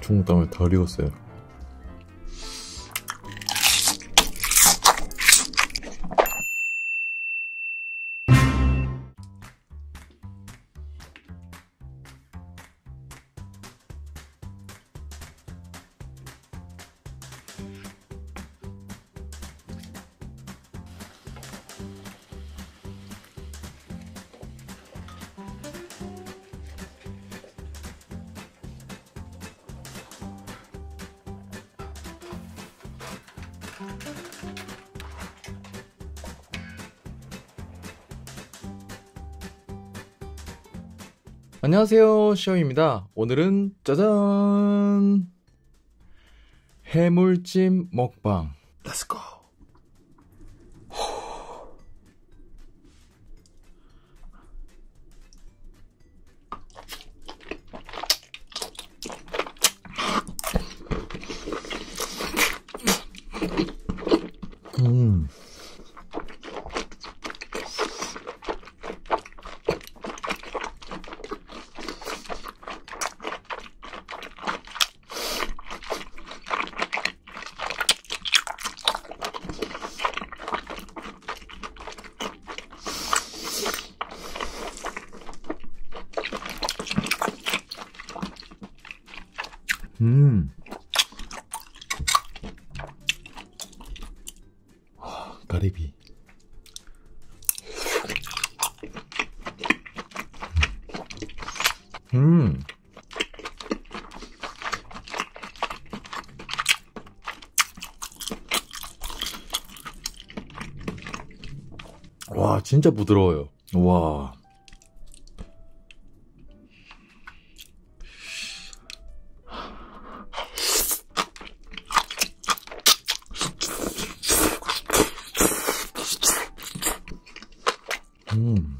중국담을 덜 익었어요. 안녕하세요 시오입니다. 오늘은 짜잔! 해물찜 먹방. 음 음. 아, 가리비. 음. 와, 진짜 부드러워요. 와. 음.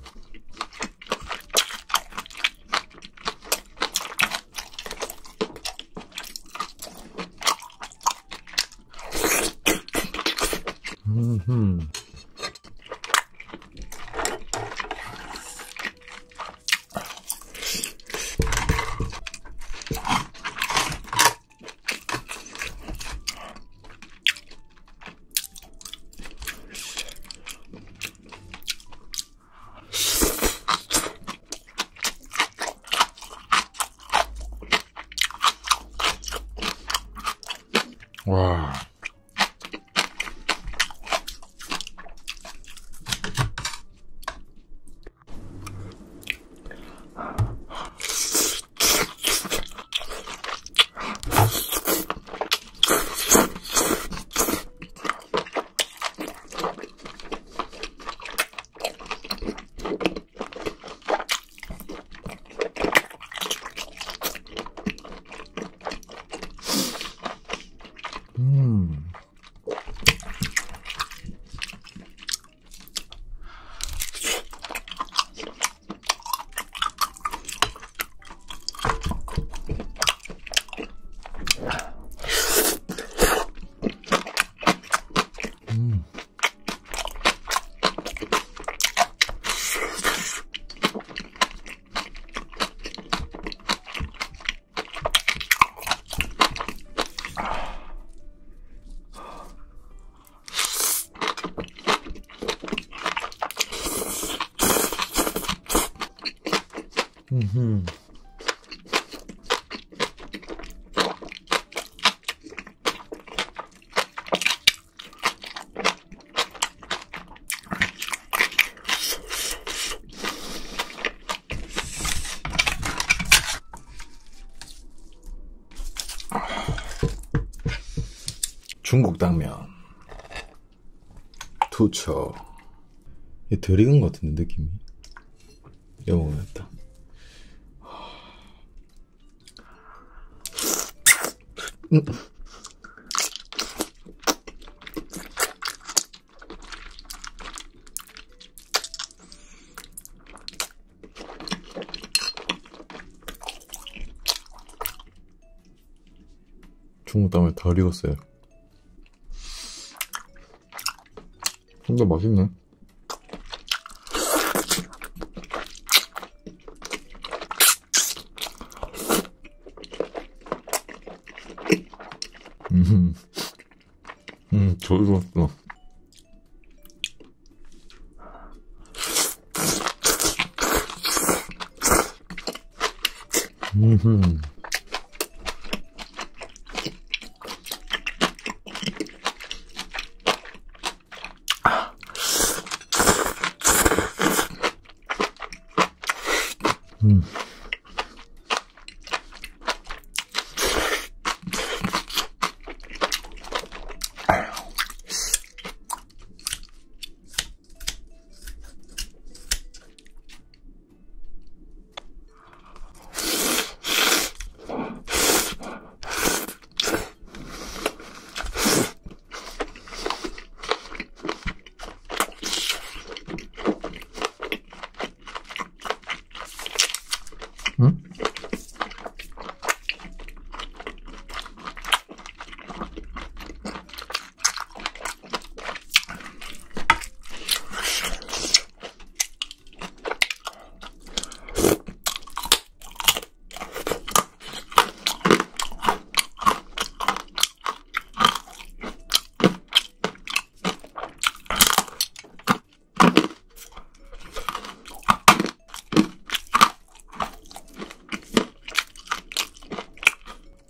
음흠. 중국 당면. 이게 덜 익은 것 같은데 느낌이? 먹어야겠다 음. 중국 당면 덜 익었어요 근데 맛있네 음, 음, 조이었어. 음. 음.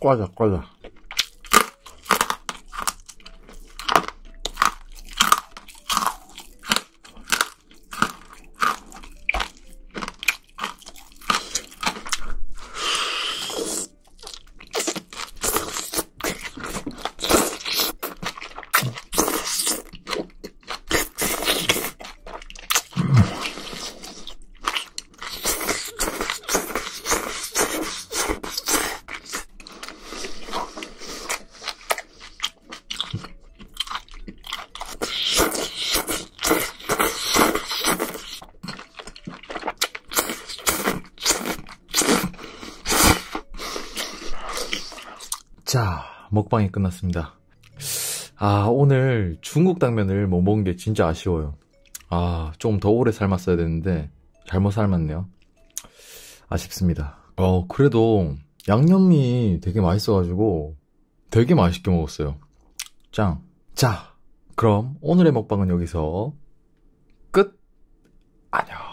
꽈자, 꽈자. 자, 먹방이 끝났습니다. 아, 오늘 중국 당면을 못 먹은 게 진짜 아쉬워요. 아, 좀 더 오래 삶았어야 되는데, 잘못 삶았네요. 아쉽습니다. 어, 그래도 양념이 되게 맛있어가지고, 되게 맛있게 먹었어요. 짱. 자, 그럼 오늘의 먹방은 여기서 끝! 안녕.